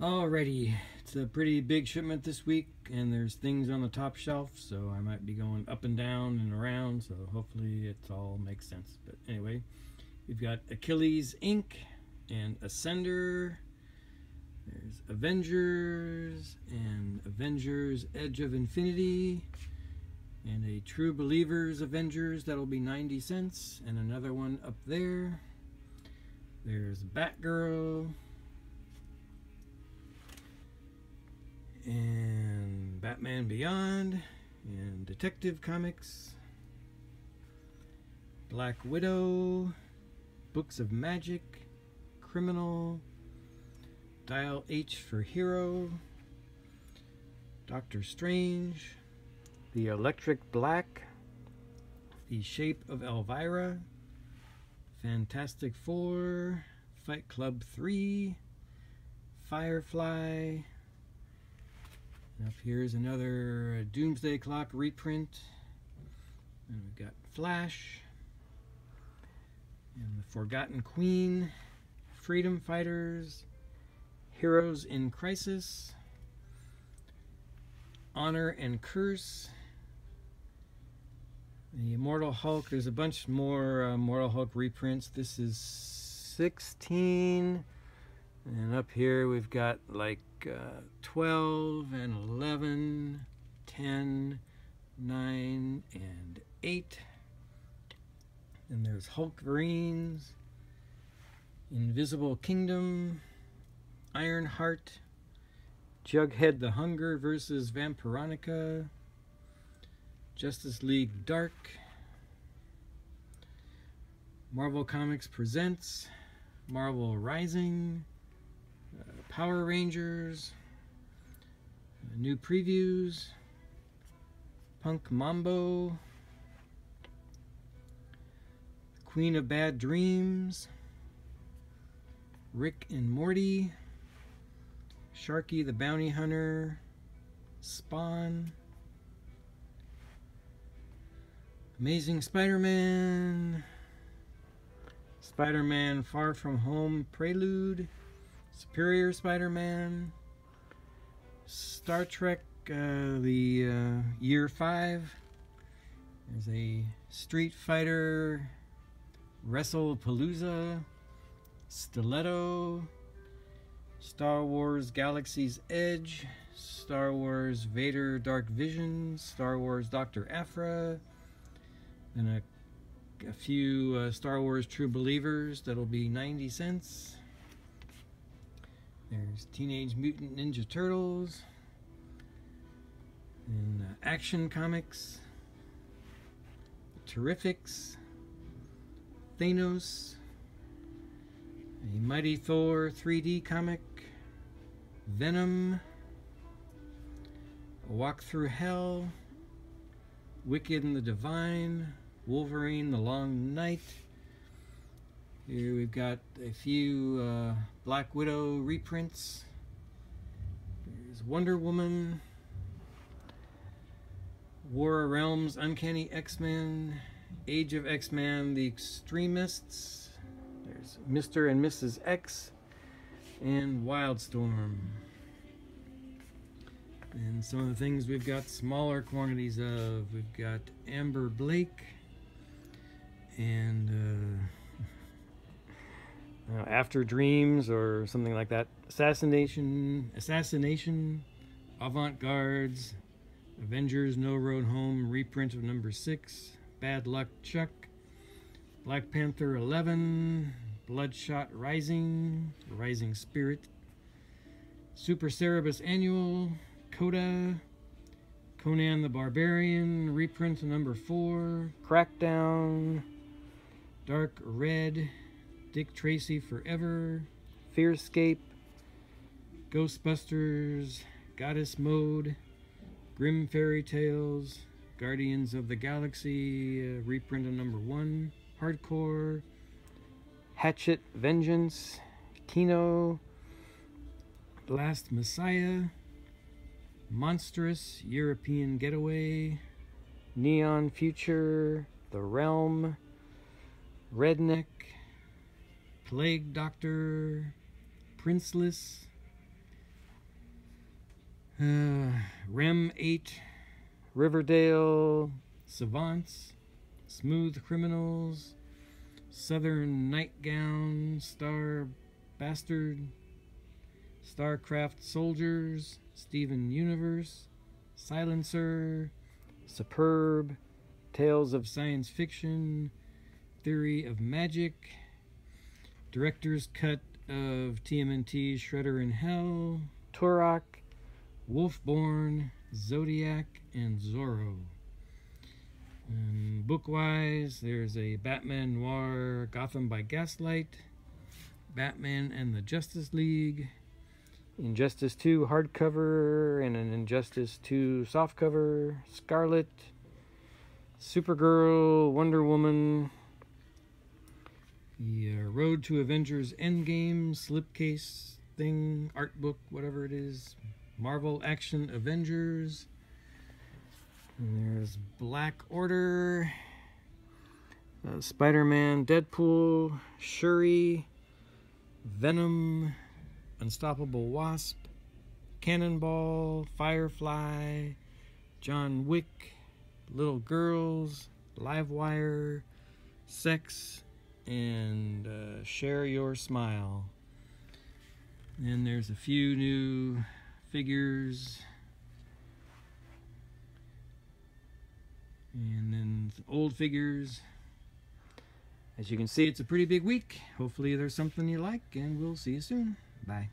Alrighty, it's a pretty big shipment this week and there's things on the top shelf so I might be going up and down and around so hopefully it all makes sense. But anyway, we've got Achilles Inc. and Ascender. There's Avengers and Avengers Edge of Infinity and a True Believers Avengers that'll be 90 cents and another one up there. There's Batgirl and Batman Beyond and Detective Comics, Black Widow, Books of Magic, Criminal, Dial H for Hero, Doctor Strange, The Electric Black, The Shape of Elvira, Fantastic Four, Fight Club 3, Firefly, up here's another Doomsday Clock reprint. And we've got Flash. And the Forgotten Queen. Freedom Fighters. Heroes in Crisis. Honor and Curse. The Immortal Hulk. There's a bunch more uh, Immortal Hulk reprints. This is 16. And up here we've got like uh, 12 and 11, 10, 9, and 8. And there's Hulkverines, Invisible Kingdom, Iron Ironheart, Jughead the Hunger versus Vampironica, Justice League Dark, Marvel Comics Presents, Marvel Rising, Power Rangers, new previews, Punk Mambo, Queen of Bad Dreams, Rick and Morty, Sharky the Bounty Hunter, Spawn, Amazing Spider-Man, Spider-Man Far From Home Prelude, Superior Spider-Man, Star Trek, uh, the uh, Year 5. There's a Street Fighter, Wrestle Palooza, Stiletto, Star Wars Galaxy's Edge, Star Wars Vader Dark Vision, Star Wars Dr. Aphra, and a, a few uh, Star Wars True Believers that'll be 90 cents. There's Teenage Mutant Ninja Turtles and uh, Action Comics, Terrifics, Thanos, a Mighty Thor 3D comic, Venom, A Walk Through Hell, Wicked and the Divine, Wolverine the Long Night, here we've got a few uh, Black Widow reprints. There's Wonder Woman, War of Realms, Uncanny X-Men, Age of X-Men, The Extremists. There's Mr. and Mrs. X, and Wildstorm. And some of the things we've got smaller quantities of. We've got Amber Blake and uh, uh, After Dreams or something like that. Assassination, Assassination, Avant-Guards, Avengers No Road Home reprint of number 6, Bad Luck Chuck, Black Panther 11, Bloodshot Rising, Rising Spirit, Super Cerebus Annual, Coda, Conan the Barbarian, reprint of number 4, Crackdown, Dark Red, Dick Tracy Forever, Fearscape, Ghostbusters, Goddess Mode, Grim Fairy Tales, Guardians of the Galaxy, uh, reprint of number one, Hardcore, Hatchet Vengeance, Kino, Last Messiah, Monstrous European Getaway, Neon Future, The Realm, Redneck, Plague Doctor, Princeless, Uh, Rem 8, Riverdale, Savants, Smooth Criminals, Southern Nightgown, Star Bastard, Starcraft Soldiers, Steven Universe, Silencer, Superb, Tales of Science Fiction, Theory of Magic, Director's Cut of TMNT Shredder in Hell, Turok, Wolfborn, Zodiac, and Zorro. And Bookwise, there's a Batman Noir Gotham by Gaslight, Batman and the Justice League, Injustice 2 hardcover, and an Injustice 2 softcover, Scarlet, Supergirl, Wonder Woman, the uh, Road to Avengers Endgame slipcase thing, art book, whatever it is, Marvel Action Avengers. And there's Black Order, uh, Spider Man, Deadpool, Shuri, Venom, Unstoppable Wasp, Cannonball, Firefly, John Wick, Little Girls, Livewire, Sex, and uh, Share Your Smile. And there's a few new figures. And then old figures. As you can see, it's a pretty big week. Hopefully there's something you like, and we'll see you soon. Bye.